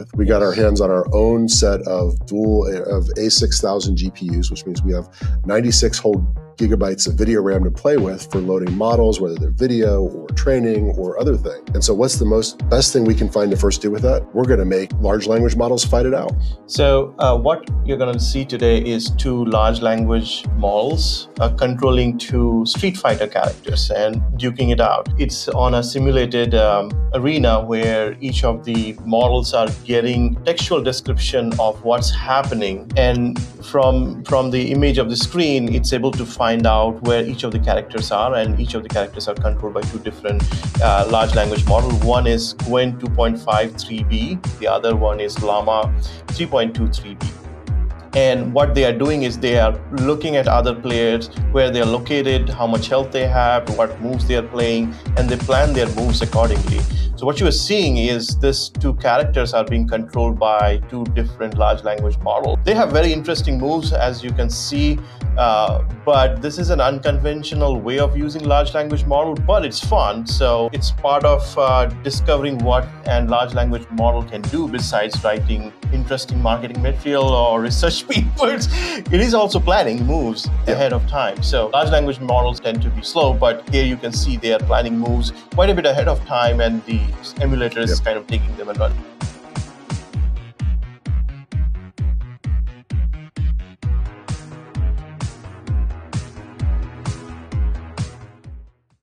with. We got our hands on our own set of dual of A6000 GPUs, which means we have 96 whole gigabytes of video RAM to play with for loading models, whether they're video or training or other thing. And so what's the most best thing we can find to first do with that? We're going to make large language models fight it out. So uh, what you're going to see today is two large language models uh, controlling two Street Fighter characters and duking it out. It's on a simulated um, arena where each of the models are getting textual description of what's happening and from from the image of the screen it's able to find out where each of the characters are, and each of the characters are controlled by two different uh, large language models. One is Qwen 2.53b, the other one is Llama 3.23b. And what they are doing is they are looking at other players, where they are located, how much health they have, what moves they are playing, and they plan their moves accordingly. So what you are seeing is these two characters are being controlled by two different large language models. They have very interesting moves, as you can see, uh, but this is an unconventional way of using large language model, but it's fun. So it's part of uh, discovering what a large language model can do besides writing interesting marketing material or research papers. It is also planning moves yeah. ahead of time. So large language models tend to be slow, but here you can see they are planning moves quite a bit ahead of time and the emulator is yep. kind of taking them and running.